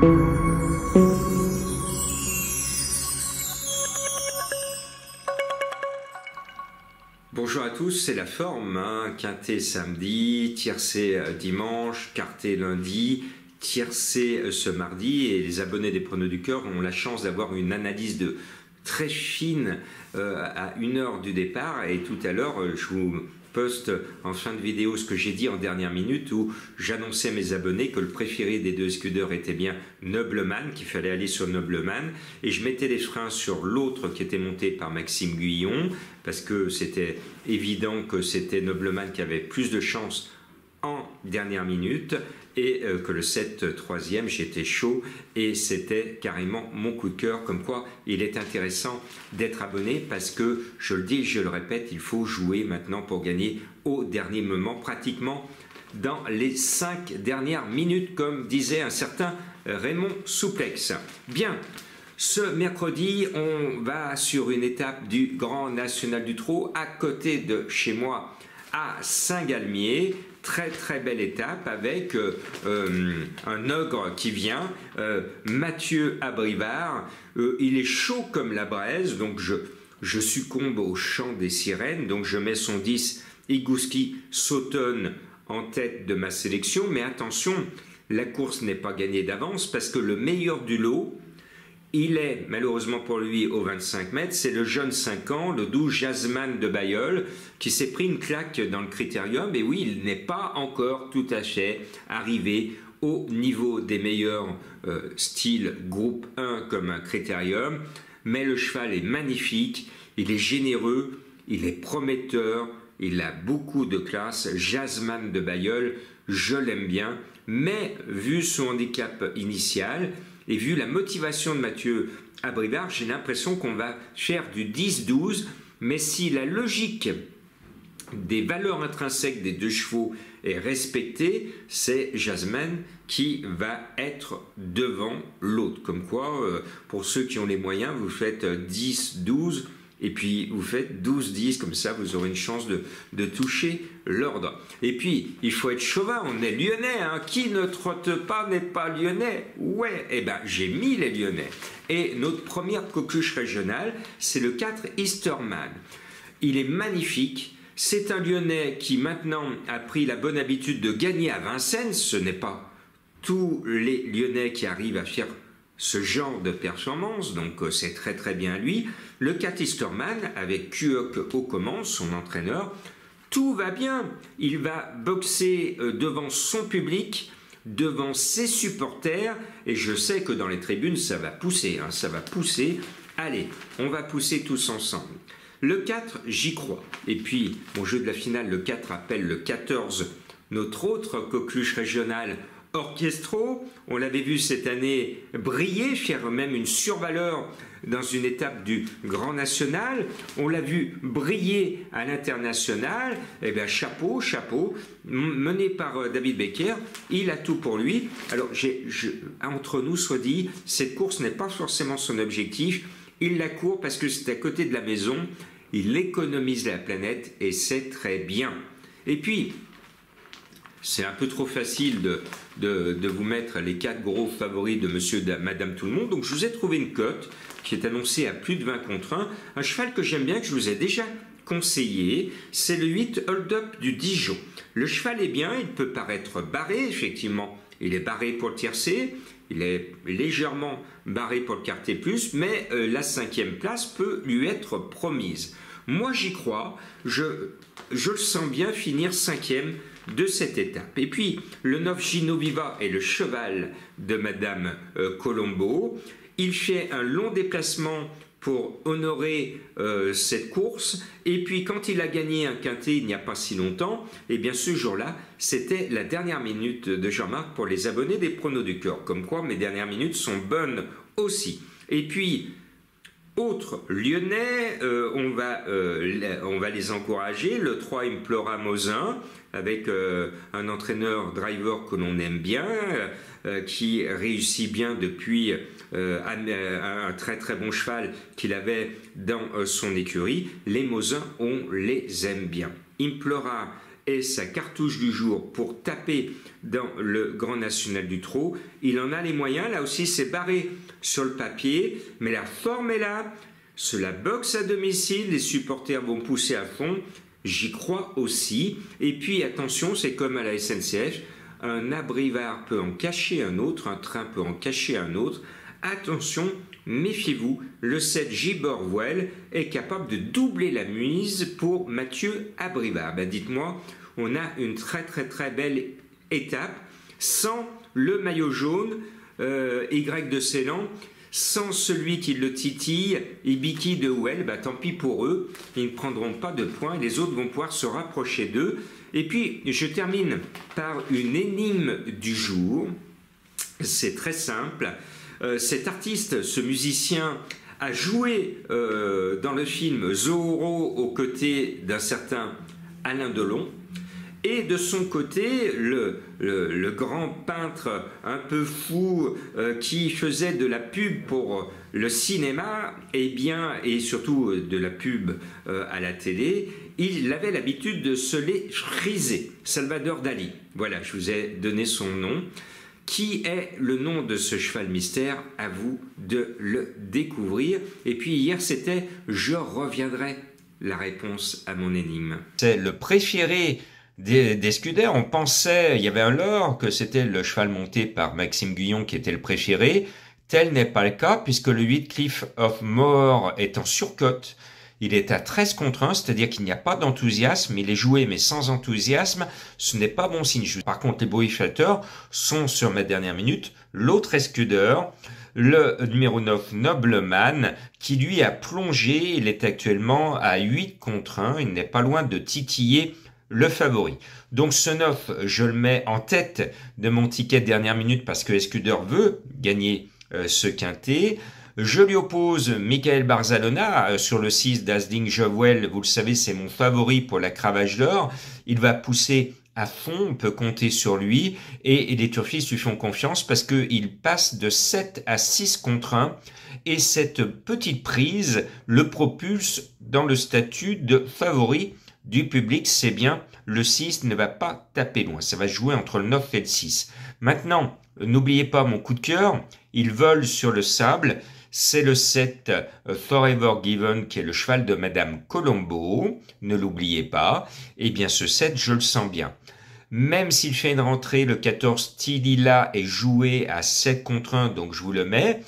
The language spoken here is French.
Bonjour à tous, c'est la forme, hein. quintet samedi, tiercé euh, dimanche, quarté lundi, tiercé euh, ce mardi et les abonnés des Pronos du Cœur ont la chance d'avoir une analyse de très fine euh, à une heure du départ et tout à l'heure je vous poste en fin de vidéo ce que j'ai dit en dernière minute où j'annonçais à mes abonnés que le préféré des deux scudeurs était bien Nobleman, qu'il fallait aller sur Nobleman, et je mettais les freins sur l'autre qui était monté par Maxime Guyon, parce que c'était évident que c'était Nobleman qui avait plus de chance en dernière minute et euh, que le 7 troisième j'étais chaud et c'était carrément mon coup de cœur comme quoi il est intéressant d'être abonné parce que je le dis je le répète il faut jouer maintenant pour gagner au dernier moment pratiquement dans les 5 dernières minutes comme disait un certain Raymond Souplex. Bien ce mercredi, on va sur une étape du Grand National du Trot à côté de chez moi à Saint-Galmier très très belle étape avec euh, euh, un ogre qui vient, euh, Mathieu Abrivard. il est chaud comme la braise, donc je, succombe au chant des sirènes, donc je mets son 10 Igouski sautonne en tête de ma sélection, mais attention, la course n'est pas gagnée d'avance parce que le meilleur du lot, il est, malheureusement pour lui, au 25 mètres. C'est le jeune 5 ans, le doux Jasmine de Bayeul, qui s'est pris une claque dans le critérium. Et oui, il n'est pas encore tout à fait arrivé au niveau des meilleurs euh, styles groupe 1 comme un critérium. Mais le cheval est magnifique, il est généreux, il est prometteur, il a beaucoup de classe. Jasmine de Bayeul, je l'aime bien. Mais vu son handicap initial, et vu la motivation de Mathieu Abrivard, j'ai l'impression qu'on va faire du 10-12, mais si la logique des valeurs intrinsèques des deux chevaux est respectée, c'est Jasmine qui va être devant l'autre. Comme quoi, euh, pour ceux qui ont les moyens, vous faites 10-12 et puis vous faites 12-10, comme ça vous aurez une chance de, toucher l'ordre. Et puis, il faut être chauvin, on est lyonnais, hein. qui ne trotte pas n'est pas lyonnais. Ouais, eh ben j'ai mis les lyonnais. Et notre première coqueluche régionale, c'est le 4 Easterman. Il est magnifique. C'est un lyonnais qui maintenant a pris la bonne habitude de gagner à Vincennes. Ce n'est pas tous les lyonnais qui arrivent à faire ce genre de performance, donc euh, c'est très très bien lui. Le Cat Easterman, avec Kuok au commandes, son entraîneur, tout va bien. Il va boxer euh, devant son public, devant ses supporters, et je sais que dans les tribunes, ça va pousser, hein, ça va pousser. Allez, on va pousser tous ensemble. Le 4, j'y crois. Et puis, mon jeu de la finale, le 4 appelle le 14, notre autre coqueluche régionale orchestraux. On l'avait vu cette année briller, faire même une survaleur dans une étape du Grand National. On l'a vu briller à l'international. Eh bien, chapeau, chapeau. Mené par euh, David Becker, il a tout pour lui. Alors, entre nous, soit dit, cette course n'est pas forcément son objectif. Il la court parce que c'est à côté de la maison. Il économise la planète et c'est très bien. Et puis, c'est un peu trop facile de, de, vous mettre les quatre gros favoris de monsieur, de, madame tout le monde. Donc je vous ai trouvé une cote qui est annoncée à plus de 20 contre 1. Un cheval que j'aime bien, que je vous ai déjà conseillé, c'est le 8 Hold Up du Dijon. Le cheval est bien, il peut paraître barré, effectivement. Il est barré pour le tiercé, il est légèrement barré pour le quartier plus, mais euh, la cinquième place peut lui être promise. Moi j'y crois, je, je le sens bien finir cinquième de cette étape. Et puis, le 9 Gino Viva est le cheval de Madame euh, Colombo. Il fait un long déplacement pour honorer euh, cette course. Et puis quand il a gagné un quintet il n'y a pas si longtemps, eh bien ce jour-là, c'était la dernière minute de Jean-Marc pour les abonnés des pronos du cœur. Comme quoi mes dernières minutes sont bonnes aussi. Et puis autres lyonnais, euh, on, va, on va les encourager. Le 3 Implora Mosin, avec euh, un entraîneur driver que l'on aime bien, euh, qui réussit bien depuis euh, un, très très bon cheval qu'il avait dans son écurie. Les Mosins, on les aime bien. Implora est sa cartouche du jour pour taper dans le Grand National du Trot. Il en a les moyens. Là aussi, c'est barré sur le papier, mais la forme est là. Cela boxe à domicile. Les supporters vont pousser à fond. J'y crois aussi. Et puis, attention, c'est comme à la SNCF. Un abrivard peut en cacher un autre, un train peut en cacher un autre. Attention, méfiez-vous, le 7 Gibor Voile est capable de doubler la mise pour Mathieu Abrivard. Ben dites-moi, on a une très très très belle étape sans le maillot jaune euh, Y de Ceylan, sans celui qui le titille, Ibiki de Well, bah, tant pis pour eux, ils ne prendront pas de points, les autres vont pouvoir se rapprocher d'eux. Et puis, je termine par une énigme du jour. C'est très simple. Euh, cet artiste, ce musicien, a joué euh, dans le film Zorro aux côtés d'un certain Alain Delon. Et de son côté, le, grand peintre un peu fou euh, qui faisait de la pub pour le cinéma, et eh bien, et surtout de la pub à la télé, il avait l'habitude de se les friser. Salvador Dali. Voilà, je vous ai donné son nom. Qui est le nom de ce cheval mystère? À vous de le découvrir. Et puis hier, c'était Je reviendrai la réponse à mon énigme. C'est le préféré des, des. On pensait, il y avait un lore, que c'était le cheval monté par Maxime Guyon qui était le préféré. Tel n'est pas le cas puisque le 8 Cliff of More est en surcote. Il est à 13 contre 1, c'est-à-dire qu'il n'y a pas d'enthousiasme. Il est joué mais sans enthousiasme. Ce n'est pas bon signe. Par contre, les Bowie sont sur ma dernière minute. L'autre escudeur, le numéro 9 Nobleman, qui lui a plongé. Il est actuellement à 8 contre 1. Il n'est pas loin de titiller le favori. Donc ce 9, je le mets en tête de mon ticket dernière minute parce que Escudeur veut gagner euh, ce quintet. Je lui oppose Michael Barzalona euh, sur le 6 d'Asding Jovel. Vous le savez, c'est mon favori pour la cravache d'or. Il va pousser à fond, on peut compter sur lui et, les turfistes lui font confiance parce qu'il passe de 7 à 6 contre 1 et cette petite prise le propulse dans le statut de favori du public. C'est bien, le 6 ne va pas taper loin, ça va jouer entre le 9 et le 6. Maintenant, n'oubliez pas mon coup de cœur, il vole sur le sable, c'est le 7 euh, Forever Given qui est le cheval de Madame Colombo. Ne l'oubliez pas. Eh bien, ce 7, je le sens bien. Même s'il fait une rentrée, le 14 Tilila est joué à 7 contre 1, donc je vous le mets.